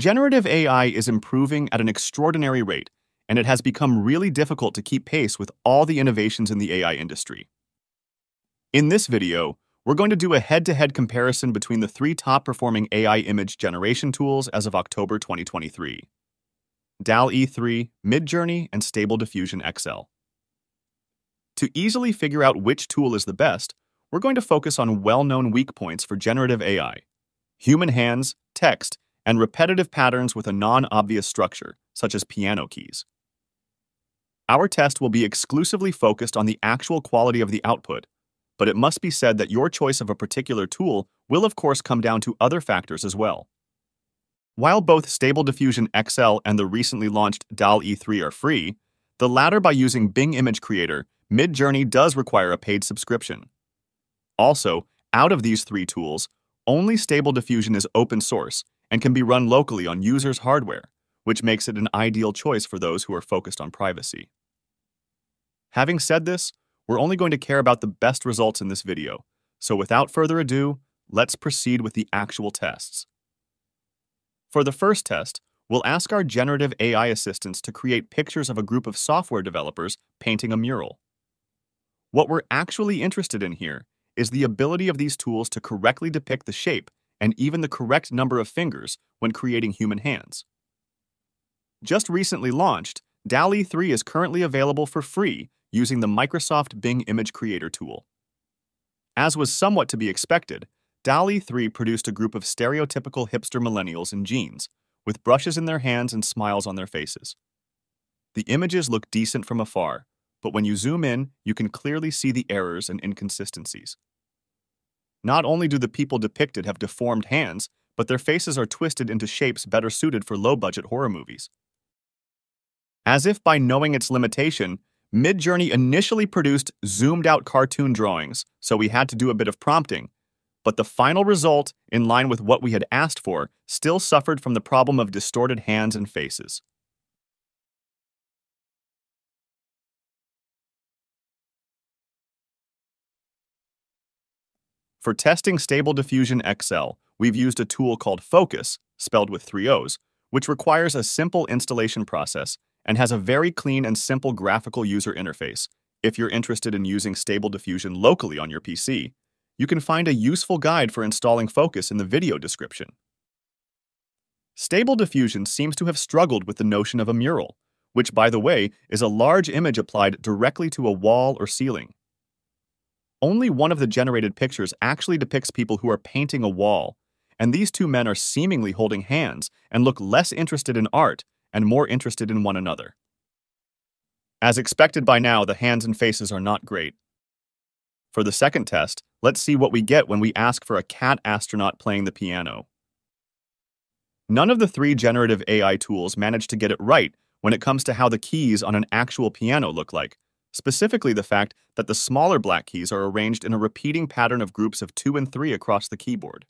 Generative AI is improving at an extraordinary rate, and it has become really difficult to keep pace with all the innovations in the AI industry. In this video, we're going to do a head-to-head comparison between the three top-performing AI image generation tools as of October 2023. DALL-E 3, Midjourney, and Stable Diffusion XL. To easily figure out which tool is the best, we're going to focus on well-known weak points for generative AI, human hands, text, and repetitive patterns with a non-obvious structure, such as piano keys. Our test will be exclusively focused on the actual quality of the output, but it must be said that your choice of a particular tool will of course come down to other factors as well. While both Stable Diffusion XL and the recently launched DALL-E 3 are free, the latter by using Bing Image Creator Midjourney does require a paid subscription. Also, out of these three tools, only Stable Diffusion is open source and can be run locally on users' hardware, which makes it an ideal choice for those who are focused on privacy. Having said this, we're only going to care about the best results in this video, so without further ado, let's proceed with the actual tests. For the first test, we'll ask our generative AI assistants to create pictures of a group of software developers painting a mural. What we're actually interested in here is the ability of these tools to correctly depict the shape and even the correct number of fingers when creating human hands. Just recently launched, DALL-E 3 is currently available for free using the Microsoft Bing Image Creator tool. As was somewhat to be expected, DALL-E 3 produced a group of stereotypical hipster millennials in jeans, with brushes in their hands and smiles on their faces. The images look decent from afar, but when you zoom in, you can clearly see the errors and inconsistencies. Not only do the people depicted have deformed hands, but their faces are twisted into shapes better suited for low-budget horror movies. As if by knowing its limitation, Midjourney initially produced zoomed-out cartoon drawings, so we had to do a bit of prompting, but the final result, in line with what we had asked for, still suffered from the problem of distorted hands and faces. For testing Stable Diffusion XL, we've used a tool called Fooocus, spelled with three O's, which requires a simple installation process and has a very clean and simple graphical user interface. If you're interested in using Stable Diffusion locally on your PC, you can find a useful guide for installing Fooocus in the video description. Stable Diffusion seems to have struggled with the notion of a mural, which, by the way, is a large image applied directly to a wall or ceiling. Only one of the generated pictures actually depicts people who are painting a wall, and these two men are seemingly holding hands and look less interested in art and more interested in one another. As expected by now, the hands and faces are not great. For the second test, let's see what we get when we ask for a cat astronaut playing the piano. None of the three generative AI tools manage to get it right when it comes to how the keys on an actual piano look like, specifically the fact that the smaller black keys are arranged in a repeating pattern of groups of 2 and 3 across the keyboard.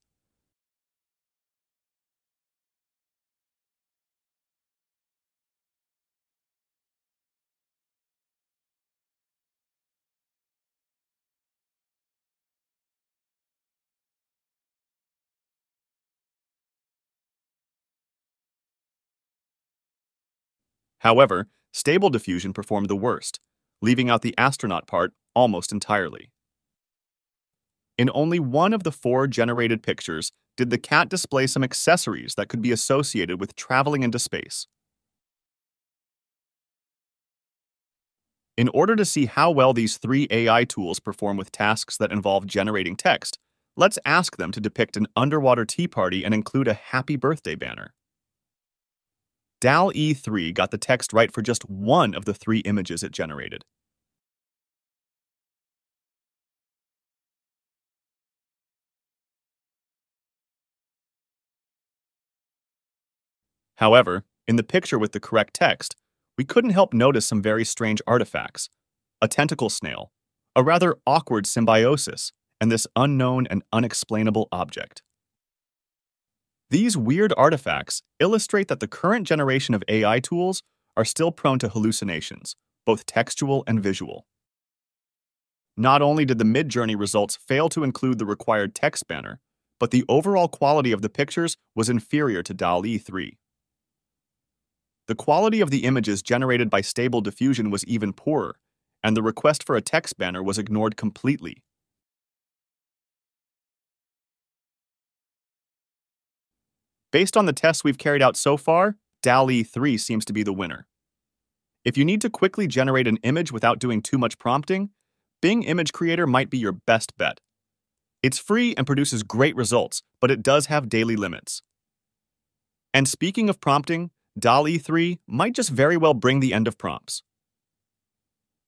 However, Stable Diffusion performed the worst, leaving out the astronaut part almost entirely. In only one of the four generated pictures did the cat display some accessories that could be associated with traveling into space. In order to see how well these three AI tools perform with tasks that involve generating text, let's ask them to depict an underwater tea party and include a happy birthday banner. DALL-E 3 got the text right for just one of the three images it generated. However, in the picture with the correct text, we couldn't help notice some very strange artifacts. A tentacle snail, a rather awkward symbiosis, and this unknown and unexplainable object. These weird artifacts illustrate that the current generation of AI tools are still prone to hallucinations, both textual and visual. Not only did the Midjourney results fail to include the required text banner, but the overall quality of the pictures was inferior to DALL-E 3. The quality of the images generated by Stable Diffusion was even poorer, and the request for a text banner was ignored completely. Based on the tests we've carried out so far, DALL-E 3 seems to be the winner. If you need to quickly generate an image without doing too much prompting, Bing Image Creator might be your best bet. It's free and produces great results, but it does have daily limits. And speaking of prompting, DALL-E 3 might just very well bring the end of prompts.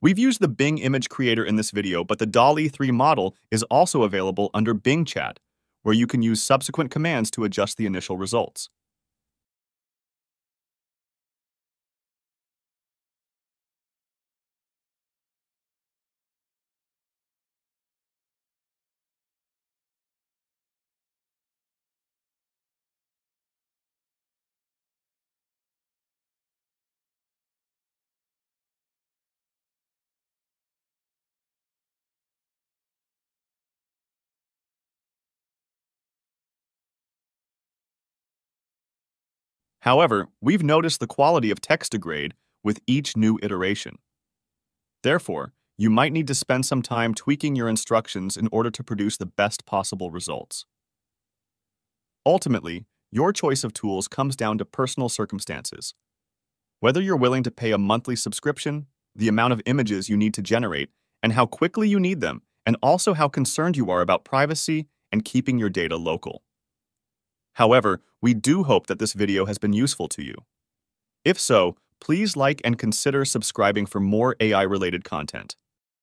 We've used the Bing Image Creator in this video, but the DALL-E 3 model is also available under Bing Chat, where you can use subsequent commands to adjust the initial results. However, we've noticed the quality of text degrade with each new iteration. Therefore, you might need to spend some time tweaking your instructions in order to produce the best possible results. Ultimately, your choice of tools comes down to personal circumstances. Whether you're willing to pay a monthly subscription, the amount of images you need to generate, and how quickly you need them, and also how concerned you are about privacy and keeping your data local. However, we do hope that this video has been useful to you. If so, please like and consider subscribing for more AI-related content.